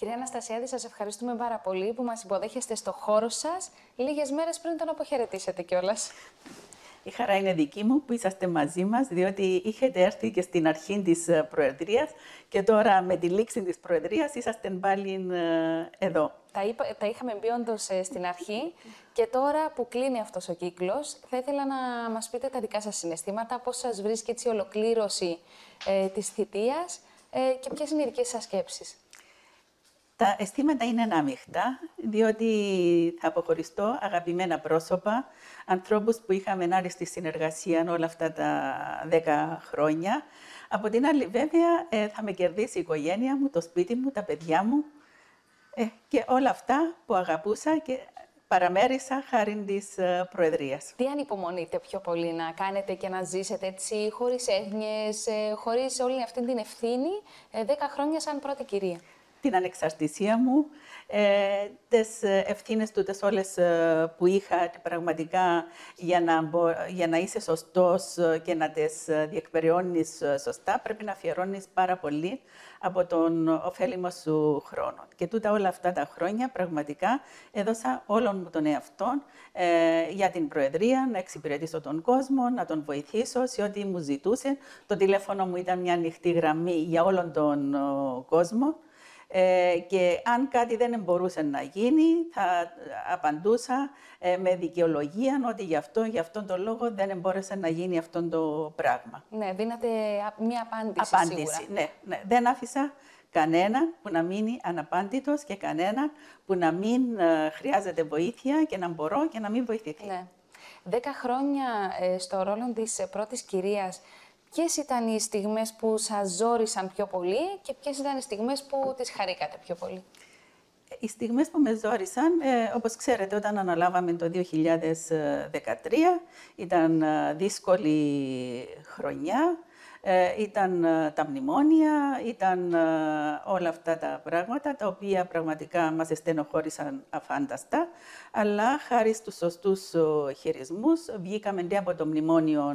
Κυρία Αναστασιάδη, σας ευχαριστούμε πάρα πολύ που μας υποδέχεστε στο χώρο σας λίγες μέρες πριν τον αποχαιρετήσετε κιόλας. Η χαρά είναι δική μου που είσαστε μαζί μας, διότι είχατε έρθει και στην αρχή της ε, Προεδρίας και τώρα με τη λήξη της Προεδρίας είσαστε πάλι ε, εδώ. Τα, είπα, τα είχαμε πει όντως ε, στην αρχή και τώρα που κλείνει αυτός ο κύκλος, θα ήθελα να μας πείτε τα δικά σας συναισθήματα, πώς σας βρίσκει η ολοκλήρωση ε, της θητείας ε, και ποιες είναι οι δικές σας σκέψεις. Τα αισθήματα είναι ανάμειχτα, διότι θα αποχωριστώ αγαπημένα πρόσωπα, ανθρώπους που είχαμε άριστη συνεργασία όλα αυτά τα δέκα χρόνια. Από την άλλη, βέβαια, ε, θα με κερδίσει η οικογένεια μου, το σπίτι μου, τα παιδιά μου ε, και όλα αυτά που αγαπούσα και παραμέρισα χάρη της ε, Προεδρίας. Τι ανυπομονείτε πιο πολύ να κάνετε και να ζήσετε έτσι, χωρίς έγνοιες, χωρίς όλη αυτή την ευθύνη, δέκα χρόνια σαν πρώτη κυρία; Την ανεξαρτησία μου, ε, τις ευθύνες του, τις όλες ε, που είχα πραγματικά για να, για να είσαι σωστός και να τις διεκπεριώνεις σωστά, πρέπει να αφιερώνεις πάρα πολύ από τον ωφέλιμο σου χρόνο. Και τούτα όλα αυτά τα χρόνια πραγματικά έδωσα όλον μου τον εαυτό ε, για την Προεδρία, να εξυπηρετήσω τον κόσμο, να τον βοηθήσω σε ό,τι μου ζητούσε. Το τηλέφωνο μου ήταν μια ανοιχτή γραμμή για όλον τον κόσμο. Ε, και αν κάτι δεν μπορούσε να γίνει, θα απαντούσα ε, με δικαιολογία ότι γι' αυτό, γι' αυτόν τον λόγο δεν μπόρεσε να γίνει αυτό το πράγμα. Ναι, δίνατε μία απάντηση Απάντηση, ναι, ναι. Δεν άφησα κανέναν που να μείνει αναπάντητος και κανέναν που να μην ε, χρειάζεται βοήθεια και να μπορώ και να μην βοηθηθεί. Ναι. Δέκα χρόνια στο ρόλο της πρώτης κυρίας, Ποιες ήταν οι στιγμές που σας ζόρισαν πιο πολύ και ποιες ήταν οι στιγμές που τις χαρήκατε πιο πολύ; Οι στιγμές που με ζόρισαν, ε, όπως ξέρετε, όταν αναλάβαμε το 2013, ήταν ε, δύσκολη χρονιά. Ε, ήταν ε, τα μνημόνια, ήταν ε, όλα αυτά τα πράγματα, τα οποία πραγματικά μας στενοχώρησαν αφάνταστα, αλλά χάρη στους σωστούς χειρισμούς βγήκαμε από το μνημόνιο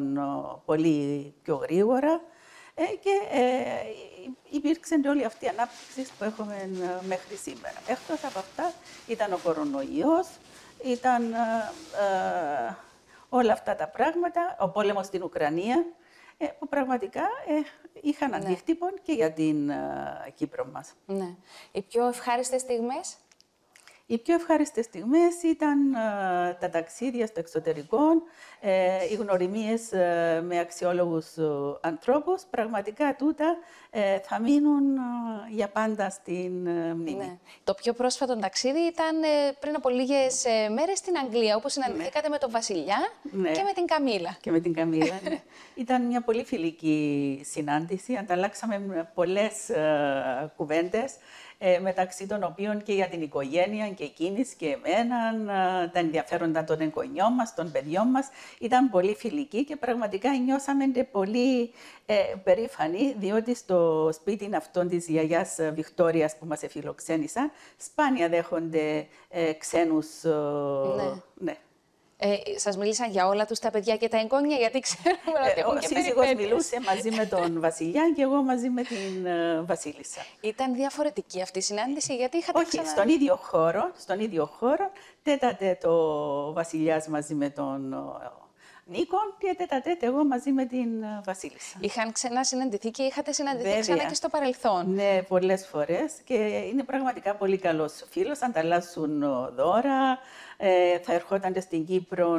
πολύ πιο γρήγορα. Και υπήρξε όλη αυτή η ανάπτυξη που έχουμε μέχρι σήμερα. Εκτός από αυτά ήταν ο κορονοϊός, ήταν όλα αυτά τα πράγματα, ο πόλεμος στην Ουκρανία, ε, που πραγματικά ε, είχαν ναι. αντίκτυπο και για την ε, Κύπρο μας. Ναι. Οι πιο ευχάριστες στιγμές; Οι πιο ευχάριστες στιγμές ήταν ε, τα ταξίδια στο εξωτερικό, ε, οι γνωριμίες ε, με αξιόλογους ανθρώπους. Πραγματικά τούτα θα μείνουν για πάντα στην μνήμη. Ναι. Το πιο πρόσφατο ταξίδι ήταν πριν από λίγες μέρες στην Αγγλία, όπου συναντηθήκατε με τον Βασιλιά ναι. και με την Καμίλα. Και με την Καμίλα, ναι. Ήταν μια πολύ φιλική συνάντηση, ανταλλάξαμε πολλές κουβέντες ε, μεταξύ των οποίων και για την οικογένεια και εκείνης και εμέναν, ε, τα ενδιαφέροντα των εγγονιών μας, των παιδιών μας. Ήταν πολύ φιλική και πραγματικά νιώσαμε πολύ ε, περήφανοι, διότι στο σπίτι αυτών της γιαγιάς Βικτόριας που μας εφιλοξένησαν, σπάνια δέχονται ε, ξένους... Ναι. ναι. Ε, Σας μίλησαν για όλα τους τα παιδιά και τα εγγόνια, γιατί ξέρουμε ότι. Ε, ο σύζυγος μιλούσε μαζί με τον Βασιλιά και εγώ μαζί με την uh, Βασίλισσα. Ήταν διαφορετική αυτή η συνάντηση, γιατί είχατε Όχι, ξανα... στον ίδιο χώρο, στον ίδιο χώρο, τέτατε το Βασιλιάς μαζί με τον Νίκον και τέτα εγώ μαζί με την ε, Βασίλισσα. Είχαν συναντηθεί και είχατε συναντηθεί Βέβαια. ξανά και στο παρελθόν. Ναι, πολλές φορές και είναι πραγματικά πολύ καλός φίλος. Ανταλλάσσουν ε, δώρα, ε, θα ερχόταν στην Κύπρο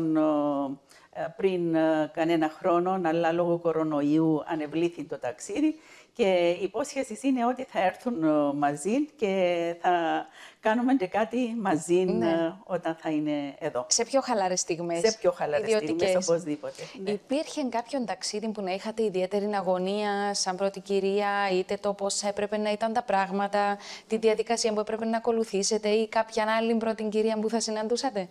ε, πριν κανένα χρόνο, αλλά λόγω κορονοϊού ανεβλήθη το ταξίδι και η υπόσχεσης είναι ότι θα έρθουν ε, μαζί και θα κάνουμε και κάτι μαζί ναι. Ε, όταν θα είναι εδώ. Σε πιο χαλαρές στιγμές. Σε πιο χαλαρές στιγμές, οπωσδήποτε. Ναι. Υπήρχε κάποιον ταξίδι που να είχατε ιδιαίτερη αγωνία σαν πρώτη κυρία, είτε το πώς έπρεπε να ήταν τα πράγματα, τη διαδικασία που έπρεπε να ακολουθήσετε ή κάποια άλλη πρώτη κυρία που θα συναντούσατε;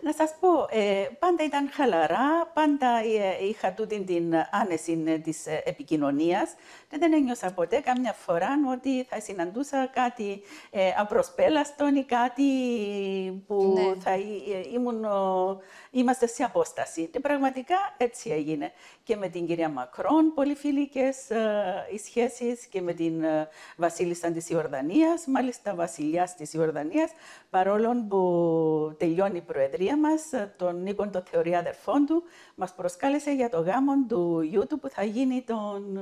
Να σας πω, ε, πάντα ήταν χαλαρά, πάντα ε, είχα τούτη την άνεση ε, της ε, επικοινωνίας και δεν ένιωσα ποτέ καμιά φορά ότι θα συναντούσα κάτι ε, απροσπέλαστον ή κάτι που Ναι. Θα εί- ήμουν, ο- είμαστε σε απόσταση. Και πραγματικά έτσι έγινε. Και με την κυρία Μακρόν, πολύ φιλικές ε, οι σχέσεις και με την ε, βασίλισσα της Ιορδανίας, μάλιστα βασιλιάς της Ιορδανίας, παρόλο που τελειώνει η προεδρία μας, ε, τον Νίκον το θεωρεί αδερφόν του, μας προσκάλεσε για το γάμο του γιού του που θα γίνει τον,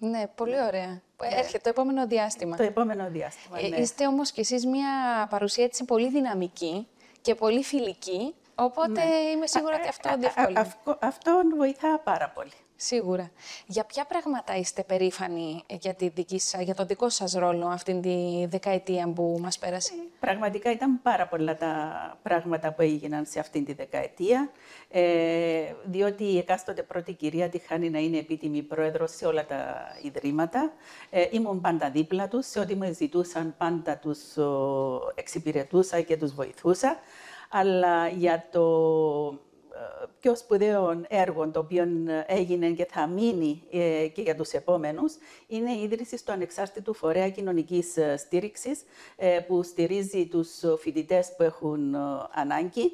ε, Ναι, πολύ ωραία. Έρχεται το επόμενο διάστημα. το επόμενο διάστημα. Ε, ναι. Είστε όμως κι εσείς μια παρουσία έτσι πολύ δυναμική και πολύ φιλική, οπότε είμαι σίγουρα ότι αυτό Ναι. Α- α- διευκολύνει. αυκο- Αυτό βοηθά πάρα πολύ. Σίγουρα. Για ποια πράγματα είστε περήφανοι για, τη δική σας, για το δικό σας ρόλο αυτήν τη δεκαετία που μας πέρασε; Πραγματικά ήταν πάρα πολλά τα πράγματα που έγιναν σε αυτήν τη δεκαετία, ε, διότι η εκάστοτε πρώτη κυρία τη χάνει να είναι επίτιμη πρόεδρος σε όλα τα ιδρύματα. Ε, ήμουν πάντα δίπλα τους, σε ό,τι με ζητούσαν πάντα τους ο, εξυπηρετούσα και τους βοηθούσα. Αλλά για το ε, πιο σπουδαίο έργο το οποίο έγινε και θα μείνει ε, και για τους επόμενους είναι η ίδρυση του ανεξάρτητου φορέα κοινωνικής ε, στήριξης ε, που στηρίζει τους φοιτητές που έχουν ε, ανάγκη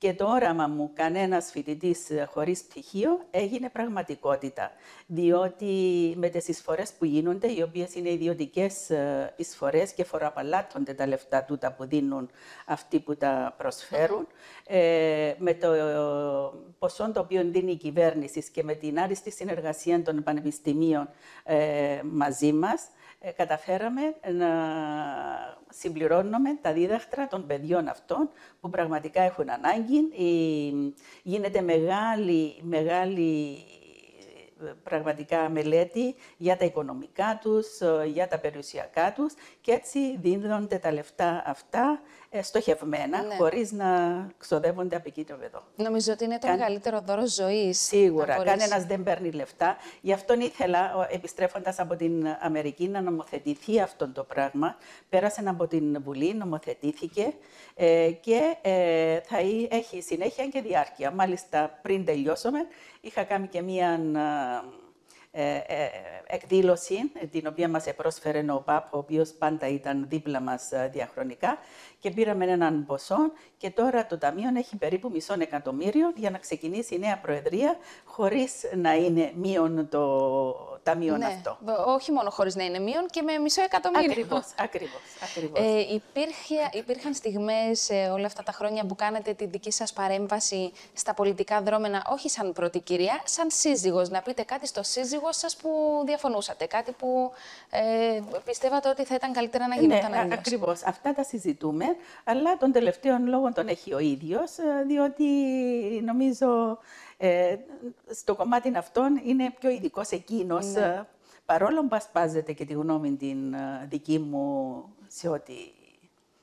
και το όραμα μου κανένας φοιτητής ε, χωρίς πτυχίο έγινε πραγματικότητα. Διότι με τις εισφορές που γίνονται, οι οποίες είναι ιδιωτικές ε, εισφορές και φοροαπαλλάττονται τα λεφτά τούτα που δίνουν αυτοί που τα προσφέρουν, ε, με το ποσό το οποίο δίνει η κυβέρνηση και με την άριστη συνεργασία των πανεπιστημίων ε, μαζί μας, ε, καταφέραμε να συμπληρώνουμε τα δίδακτρα των παιδιών αυτών που πραγματικά έχουν ανάγκη. Η- Γίνεται μεγάλη, μεγάλη ε, πραγματικά μελέτη για τα οικονομικά τους, ε, για τα περιουσιακά τους και έτσι δίνονται τα λεφτά αυτά ε, στοχευμένα, Ναι. χωρίς να ξοδεύονται από εκεί το εδώ. Νομίζω ότι είναι το Καν- μεγαλύτερο δώρο ζωής. Σίγουρα, να μπορείς- κανένας δεν παίρνει λεφτά. Γι' αυτό ήθελα, ο- επιστρέφοντας από την Αμερική, να νομοθετηθεί αυτό το πράγμα. Πέρασε από την Βουλή, νομοθετήθηκε ε, και ε, θα εί- έχει συνέχεια και διάρκεια. Μάλιστα, πριν τελειώσουμε, είχα κάνει και μία ε, ε, εκδήλωση, ε, την οποία μας πρόσφερε ο ΠΑΠ, ο οποίος πάντα ήταν δίπλα μας ε, διαχρονικά και πήραμε έναν ποσό και τώρα το Ταμείο έχει περίπου μισό εκατομμύριο για να ξεκινήσει η νέα Προεδρία χωρίς να είναι μείον το Ταμείο Ναι, αυτό. όχι μόνο χωρίς να είναι μείον και με μισό εκατομμύριο. Ακριβώς, ακριβώς, ακριβώς. Ε, υπήρχε, υπήρχαν στιγμές ε, όλα αυτά τα χρόνια που κάνετε τη δική σας παρέμβαση στα πολιτικά δρόμενα, όχι σαν πρώτη κυρία, σαν σύζυγος. Να πείτε κάτι στο σύζυγό σας που διαφωνούσατε, κάτι που ε, πιστεύατε ότι θα ήταν καλύτερα να γινόταν ναι, α- αλλιώς. ακριβώς. Αυτά τα συζητούμε, αλλά τον τελευταίο λόγο τον έχει ο ίδιος, ε, διότι νομίζω ε, στο κομμάτι αυτόν είναι πιο ειδικός εκείνος, Ναι. ε, παρόλο που ασπάζεται και τη γνώμη την ε, δική μου σε ό,τι...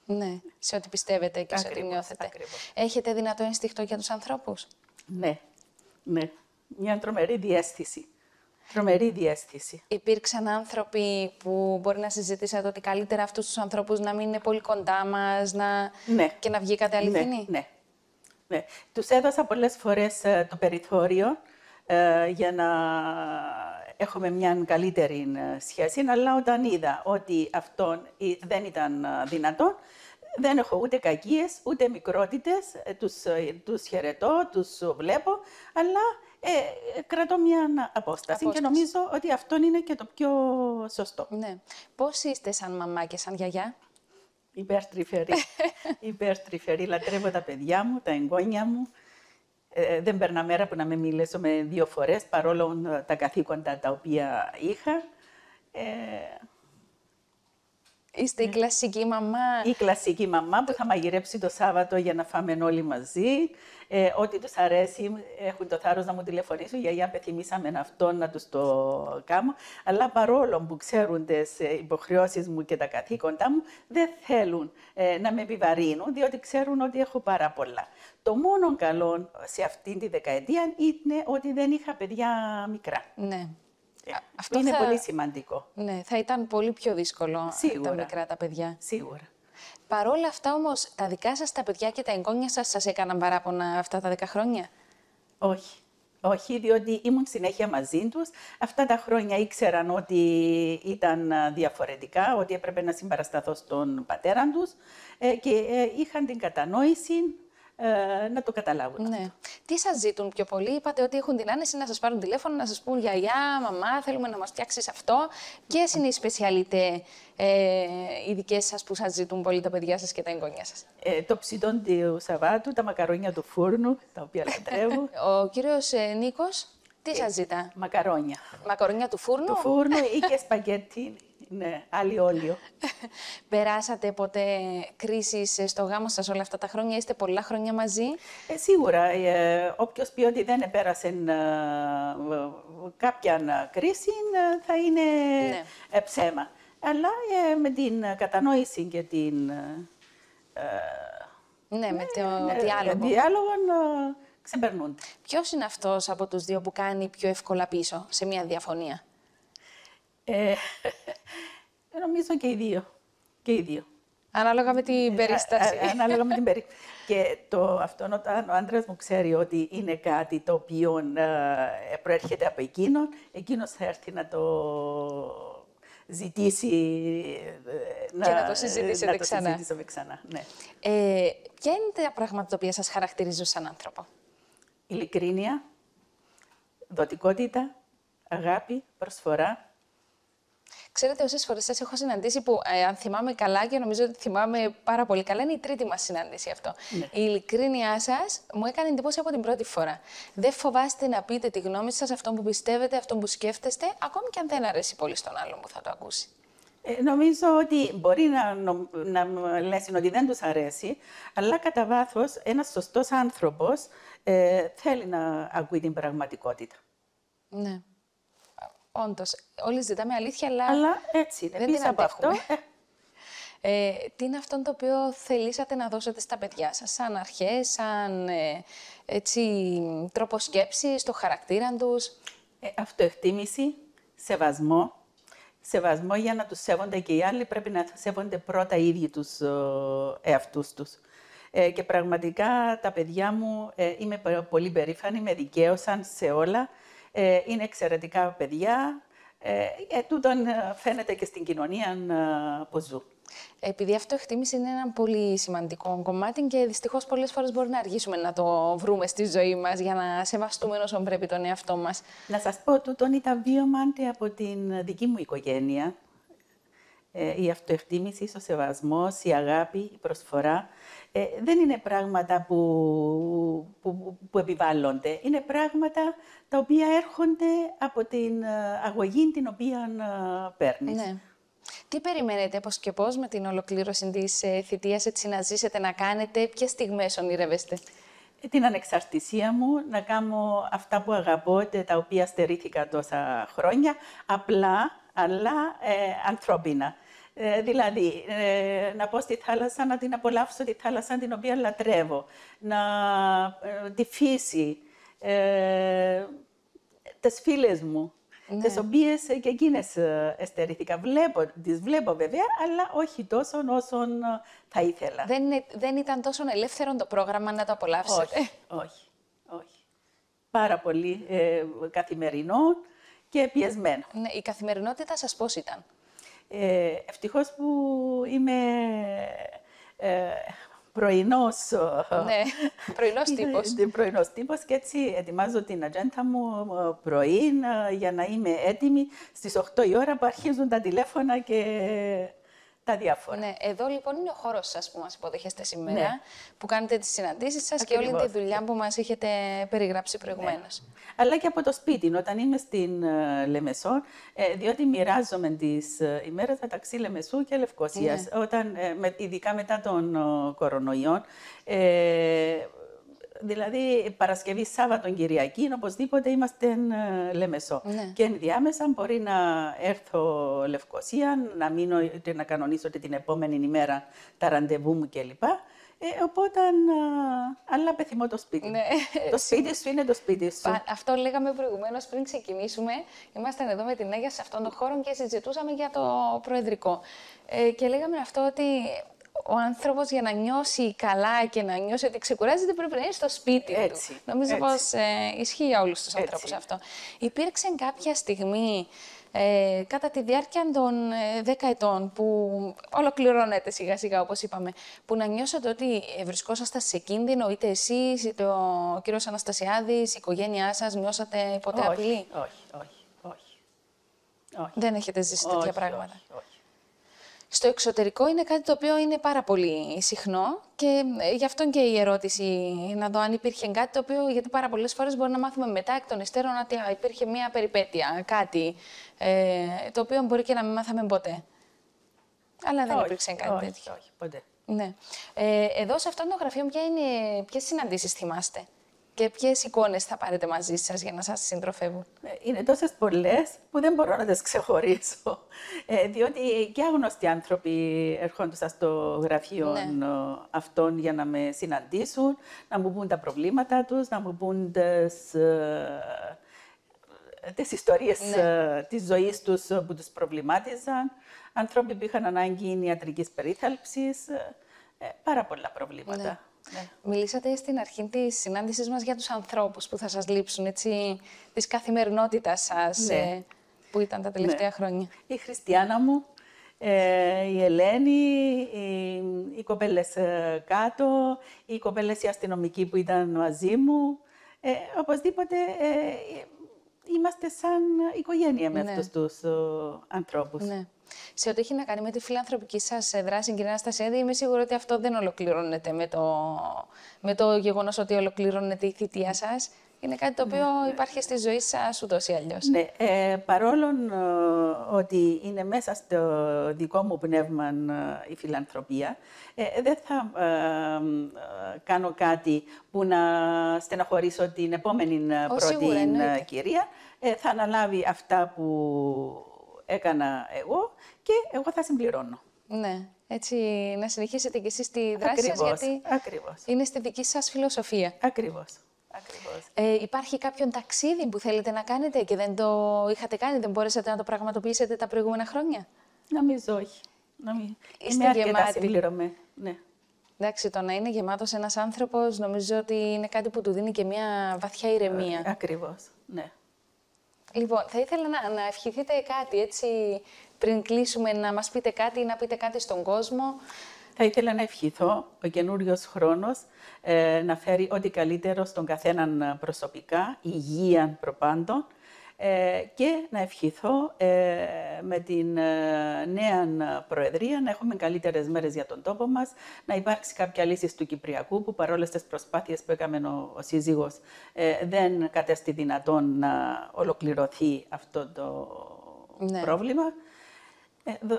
Ναι, σε ό,τι πιστεύετε και σε ό,τι Ακριβώς, νιώθετε. ακριβώς. Έχετε δυνατό ένστικτο για τους ανθρώπους; Ναι, ναι. Μια τρομερή διέστηση. Τρομερή διέστηση. Υπήρξαν άνθρωποι που μπορεί να συζητήσατε ότι καλύτερα αυτούς τους ανθρώπους να μην είναι πολύ κοντά μας να... Ναι. και να βγήκατε αληθινοί; Ναι, ναι. Ναι. Τους έδωσα πολλές φορές ε, το περιθώριο ε, για να έχουμε μια καλύτερη ε, σχέση, αλλά όταν είδα ότι αυτό ε, δεν ήταν ε, δυνατόν, δεν έχω ούτε κακίες, ούτε μικρότητες, ε, τους, ε, τους χαιρετώ, τους βλέπω, αλλά ε, κρατώ μια απόσταση, και Απόσταση. νομίζω ότι αυτό είναι και το πιο σωστό. Ναι. Πώς είστε σαν μαμά και σαν γιαγιά; Υπερτρυφερή. Υπερτρυφερή. Λατρεύω τα παιδιά μου, τα εγγόνια μου. Ε, δεν περνά μέρα που να με μιλήσω με δύο φορές, παρόλο ε, τα καθήκοντα τα οποία είχα. Ε, Είστε η κλασική μαμά. η κλασική μαμά που θα μαγειρέψει το Σάββατο για να φάμε όλοι μαζί. Ε, ό,τι τους αρέσει, έχουν το θάρρος να μου τηλεφωνήσουν, για για πεθυμίσαμε αυτό να τους το κάνω. Αλλά παρόλο που ξέρουν τις ε, υποχρεώσεις μου και τα καθήκοντά μου, δεν θέλουν ε, να με επιβαρύνουν, διότι ξέρουν ότι έχω πάρα πολλά. Το μόνο καλό σε αυτή τη δεκαετία είναι ότι δεν είχα παιδιά μικρά. Ναι. Ε, Α, αυτό είναι θα- πολύ σημαντικό. Ναι, θα ήταν πολύ πιο δύσκολο τα Σίγουρα. μικρά τα παιδιά. Σίγουρα. Παρόλα αυτά όμως, τα δικά σας τα παιδιά και τα εγγόνια σας σας έκαναν παράπονα αυτά τα 10 χρόνια; Όχι. Όχι, διότι ήμουν συνέχεια μαζί τους. Αυτά τα χρόνια ήξεραν ότι ήταν διαφορετικά, ότι έπρεπε να συμπαρασταθώ στον πατέρα τους ε, και ε, είχαν την κατανόηση ε, να το καταλάβουν. Ναι. Τι σας ζητούν πιο πολύ, είπατε ότι έχουν την άνεση να σας πάρουν τηλέφωνο, να σας πούν γιαγιά, μαμά, θέλουμε να μας φτιάξεις αυτό. Ποιε είναι οι σπεσιαλιτέ ε, οι δικές σας που σας ζητούν πολύ τα παιδιά σας και τα εγγόνια σας; Ε, το ψητό του Σαββάτου, τα μακαρόνια του φούρνου, τα οποία λατρεύω. Ο κύριος ε, Νίκος, τι σας ζητά; Μακαρόνια. Μακαρόνια του φούρνου; Του φούρνου ή και σπαγγέτι ναι, άλλη όλιο. Περάσατε ποτέ κρίσεις στο γάμο σας όλα αυτά τα χρόνια, είστε πολλά χρόνια μαζί; Ε, σίγουρα, ε, όποιος πει ότι δεν πέρασε ε, κάποια κρίση θα είναι ναι. Ε, ψέμα. Αλλά ε, με την κατανόηση και την... ναι, με το ναι, διάλογο. διάλογο ξεπερνούνται. Ποιος είναι αυτός από τους δύο που κάνει πιο εύκολα πίσω σε μια διαφωνία; Ε, νομίζω και οι δύο. Και οι δύο. Ανάλογα με την ε, περίσταση. ανάλογα με την περίσταση. και το, αυτό όταν ο άντρας μου ξέρει ότι είναι κάτι το οποίο ε, προέρχεται από εκείνον, εκείνος θα έρθει να το ζητήσει. Ε, και να, το συζητήσετε να ξανά. Το ξανά ναι. Ε, ποια είναι τα πράγματα τα οποία σας χαρακτηρίζουν σαν άνθρωπο; Ειλικρίνεια, δοτικότητα, αγάπη, προσφορά, Ξέρετε, όσες φορές σας έχω συναντήσει που, ε, αν θυμάμαι καλά και νομίζω ότι θυμάμαι πάρα πολύ καλά, είναι η τρίτη μας συνάντηση αυτό. Ναι. Η ειλικρίνειά σας μου έκανε εντύπωση από την πρώτη φορά. Δεν φοβάστε να πείτε τη γνώμη σας, αυτό που πιστεύετε, αυτό που σκέφτεστε, ακόμη και αν δεν αρέσει πολύ στον άλλον που θα το ακούσει. Ε, νομίζω ότι μπορεί να, να, να λες ότι δεν τους αρέσει, αλλά κατά βάθος ένας σωστός άνθρωπος ε, θέλει να ακούει την πραγματικότητα. Ναι. Όντως, όλοι ζητάμε αλήθεια, αλλά. Αλλά έτσι είναι. Δεν την από αυτό. Ε, τι είναι αυτό το οποίο θελήσατε να δώσετε στα παιδιά σας, σαν αρχές, σαν ε, έτσι, τρόπο σκέψης, το χαρακτήρα τους; Ε, αυτοεκτίμηση, σεβασμό. Σεβασμό για να τους σέβονται και οι άλλοι πρέπει να σέβονται πρώτα οι ίδιοι τους εαυτούς τους. Ε, και πραγματικά τα παιδιά μου ε, είμαι πολύ περήφανη, με δικαίωσαν σε όλα. Ε, είναι εξαιρετικά παιδιά. Ε, ε, τούτον φαίνεται και στην κοινωνία που ζουν. Επειδή αυτό εκτίμηση είναι ένα πολύ σημαντικό κομμάτι και δυστυχώς πολλές φορές μπορεί να αργήσουμε να το βρούμε στη ζωή μας για να σεβαστούμε όσο πρέπει τον εαυτό μας. Να σας πω, τούτον ήταν βίωμα από την δική μου οικογένεια. Ε, η αυτοεκτίμηση, ο σεβασμός, η αγάπη, η προσφορά. Ε, δεν είναι πράγματα που, που, που, επιβάλλονται. Είναι πράγματα τα οποία έρχονται από την ε, αγωγή την οποία ε, παίρνεις. Ναι. Τι περιμένετε πώς και πώς με την ολοκλήρωση της θητείας, έτσι να ζήσετε, να κάνετε, ποιες στιγμές ονειρεύεστε; Την ανεξαρτησία μου, να κάνω αυτά που αγαπώ, τα οποία στερήθηκα τόσα χρόνια, απλά, αλλά ανθρώπινα. Ε, δηλαδή, ε, να πω στη θάλασσα, να την απολαύσω τη θάλασσα την οποία λατρεύω, να, ε, τη φύση, ε, τις φίλες μου, ναι. τις οποίες και εκείνες εστερήθηκα. Βλέπω, τις βλέπω βέβαια, αλλά όχι τόσο όσο θα ήθελα. Δεν, δεν ήταν τόσο ελεύθερο το πρόγραμμα να το απολαύσετε; Όχι, όχι, όχι. Πάρα πολύ καθημερινό και πιεσμένο. Ναι, η καθημερινότητα σας πώς ήταν; Ε, ευτυχώς που είμαι ε, πρωινός, ναι, πρωινός τύπος. πρωινός τύπος και έτσι ετοιμάζω την ατζέντα μου πρωί για να είμαι έτοιμη στις 8 η ώρα που αρχίζουν τα τηλέφωνα και τα διάφορα. Ναι, εδώ λοιπόν είναι ο χώρος σας που μας υποδέχεστε σήμερα, ναι. που κάνετε τις συναντήσεις σας και όλη τη δουλειά που μας έχετε περιγράψει προηγουμένως. Ναι. Αλλά και από το σπίτι, όταν είμαι στην uh, Λεμεσό, ε, διότι μοιράζομαι τις uh, ημέρες μεταξύ Λεμεσού και Λευκοσίας. Ναι. Όταν, ε, με, ειδικά μετά τον uh, κορονοϊό, ε, Δηλαδή, Παρασκευή, Σάββατο, Κυριακή, οπωσδήποτε είμαστε ε, Λεμεσό. Ναι. Και ενδιάμεσα μπορεί να έρθω Λευκοσία, να μείνω και να κανονίσω την επόμενη ημέρα τα ραντεβού μου κλπ. Ε, οπότε, αλλά πεθυμώ το σπίτι. Ναι. Το σπίτι σου είναι το σπίτι σου. Αυτό λέγαμε προηγουμένως πριν ξεκινήσουμε. Ήμασταν εδώ με την Έγια σε αυτόν τον χώρο και συζητούσαμε για το προεδρικό. Ε, και λέγαμε αυτό ότι ο άνθρωπος για να νιώσει καλά και να νιώσει ότι ξεκουράζεται πρέπει να είναι στο σπίτι Έτσι, του. Νομίζω έτσι. πως ε, ισχύει για όλους τους ανθρώπους αυτό. Υπήρξε κάποια στιγμή ε, κατά τη διάρκεια των ε, 10 ετών που ολοκληρώνεται σιγά σιγά όπως είπαμε, που να νιώσατε ότι ε, βρισκόσαστε σε κίνδυνο είτε εσείς είτε ο κύριος Αναστασιάδης, η οικογένειά σας, νιώσατε ποτέ όχι, απειλή; όχι, όχι, όχι. όχι. Δεν έχετε ζήσει τέτοια όχι, πράγματα. όχι, όχι. Στο εξωτερικό είναι κάτι το οποίο είναι πάρα πολύ συχνό και ε, γι' αυτό και η ερώτηση να δω αν υπήρχε κάτι το οποίο, γιατί πάρα πολλές φορές μπορεί να μάθουμε μετά εκ των υστέρων ότι α, υπήρχε μια περιπέτεια, κάτι, ε, το οποίο μπορεί και να μην μάθαμε ποτέ. Αλλά δεν όχι, υπήρξε κάτι όχι, τέτοιο. Όχι, ποτέ. Ναι. Ε, εδώ σε αυτό το γραφείο ποια είναι, ποιες συναντήσεις θυμάστε; Και ποιες εικόνες θα πάρετε μαζί σας για να σας συντροφεύουν. Ε, Είναι τόσες πολλές που δεν μπορώ να τις ξεχωρίσω. Ε, διότι και άγνωστοι άνθρωποι ερχόντουσαν στο γραφείο Ναι. ε, αυτών για να με συναντήσουν, να μου πούν τα προβλήματα τους, να μου πούν τις, ε, τις ιστορίες Ναι. ε, της ζωής τους ε, που τους προβλημάτιζαν. Άνθρωποι που είχαν ανάγκη ιατρικής περίθαλψης. ε, ε, πάρα πολλά προβλήματα. Ναι. Μιλήσατε στην αρχή της συνάντησής μας για τους ανθρώπους που θα σας λείψουν, έτσι, της καθημερινότητας σας, Ναι. ε, που ήταν τα τελευταία Ναι. χρόνια. Η Χριστιανά μου, ε, η Ελένη, οι, οι κοπέλες ε, κάτω, οι κοπέλες οι αστυνομικοί που ήταν μαζί μου. Ε, οπωσδήποτε ε, είμαστε σαν οικογένεια με Ναι. αυτούς τους ε, ανθρώπους. Ναι. Σε ό,τι έχει να κάνει με τη φιλανθρωπική σας ε, δράση, κυρία Αναστασιάδη, είμαι σίγουρη ότι αυτό δεν ολοκληρώνεται με το, με το γεγονός ότι ολοκληρώνεται η θητεία σας. Είναι κάτι το οποίο υπάρχει στη ζωή σας ούτως ή αλλιώς. Ναι, ε, παρόλο ε, ότι είναι μέσα στο δικό μου πνεύμα ε, η φιλανθρωπία, ε, δεν θα ε, ε, κάνω κάτι που να στεναχωρήσω την επόμενη ε, Ω, πρώτη σίγουρα, ε, εννοείται. κυρία. Ε, θα αναλάβει αυτά που έκανα εγώ και εγώ θα συμπληρώνω. Ναι. Έτσι, να συνεχίσετε κι εσείς τη δράση σας, Ακριβώς, γιατί ακριβώς, είναι στη δική σας φιλοσοφία. ακριβώς, ακριβώς. Ε, υπάρχει κάποιον ταξίδι που θέλετε να κάνετε και δεν το είχατε κάνει, δεν μπορέσατε να το πραγματοποιήσετε τα προηγούμενα χρόνια; Νομίζω όχι. Νομίζω. Είστε Είμαι αρκετά γεμάτοι. συμπληρωμένη. Ναι. Εντάξει, το να είναι γεμάτος ένας άνθρωπος νομίζω ότι είναι κάτι που του δίνει και μια βαθιά ηρεμία. Ακριβώς, ναι. Λοιπόν, θα ήθελα να, να ευχηθείτε κάτι έτσι πριν κλείσουμε, να μας πείτε κάτι ή να πείτε κάτι στον κόσμο. Θα ήθελα να ευχηθώ ο καινούριος χρόνος ε, να φέρει ό,τι καλύτερο στον καθέναν ε, προσωπικά, υγεία προπάντων ε, και να ευχηθώ ε, με την ε, νέα Προεδρία να έχουμε καλύτερες μέρες για τον τόπο μας, να υπάρξει κάποια λύση του Κυπριακού που παρόλες τις προσπάθειες που έκαμε ο, ο σύζυγος ε, δεν κατέστη δυνατόν να ολοκληρωθεί αυτό το Ναι. πρόβλημα ε, δο-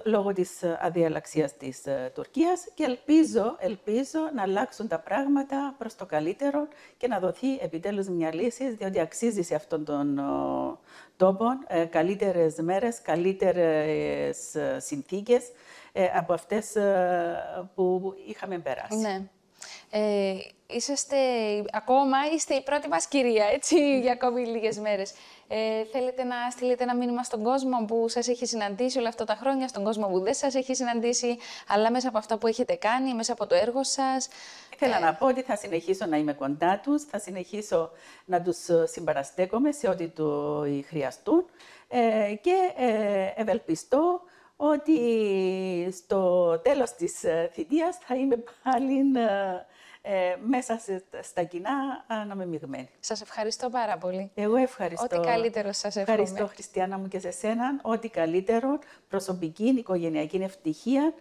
λόγω της ε, αδιαλαξίας της ε, Τουρκίας και ελπίζω, ελπίζω να αλλάξουν τα πράγματα προς το καλύτερο και να δοθεί επιτέλους μια λύση, διότι αξίζει σε αυτόν τον ο, τόπο ε, καλύτερες μέρες, καλύτερες ε, συνθήκες ε, από αυτές ε, που είχαμε περάσει. Ναι. Ε, είσαστε, ακόμα είστε η πρώτη μας κυρία, έτσι, για ακόμη λίγες μέρες. Ε, θέλετε να στείλετε ένα μήνυμα στον κόσμο που σας έχει συναντήσει όλα αυτά τα χρόνια, στον κόσμο που δεν σας έχει συναντήσει, αλλά μέσα από αυτά που έχετε κάνει, μέσα από το έργο σας; Ήθελα να πω ότι θα συνεχίσω να είμαι κοντά τους, θα συνεχίσω να τους ε, συμπαραστέκομαι σε ό,τι το χρειαστούν ε, και ε, ευελπιστώ ότι στο τέλος της ε, θητείας θα είμαι πάλι ε, ε, μέσα σε- στα κοινά αναμεμειγμένη. Σας ευχαριστώ πάρα πολύ. Εγώ ευχαριστώ. Ό,τι καλύτερο σας εύχομαι. Ευχαριστώ, Χριστιανά μου, και σε σένα. Ό,τι καλύτερο, προσωπική, οικογενειακή ευτυχία,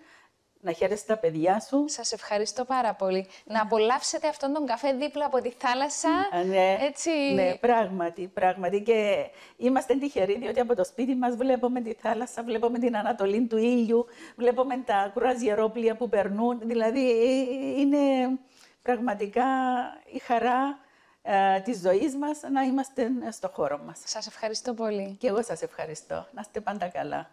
να χαίρεσαι τα παιδιά σου. Σας ευχαριστώ πάρα πολύ. Να απολαύσετε αυτόν τον καφέ δίπλα από τη θάλασσα. Α, Ναι, Έτσι. ναι, πράγματι, πράγματι. Και είμαστε τυχεροί, διότι από το σπίτι μας βλέπουμε τη θάλασσα, βλέπουμε την ανατολή του ήλιου, βλέπουμε τα κρουαζιερόπλια που περνούν. Δηλαδή, ε, είναι πραγματικά η χαρά ε, της ζωής μας να είμαστε στο χώρο μας. Σας ευχαριστώ πολύ. Και εγώ σας ευχαριστώ. Να είστε πάντα καλά.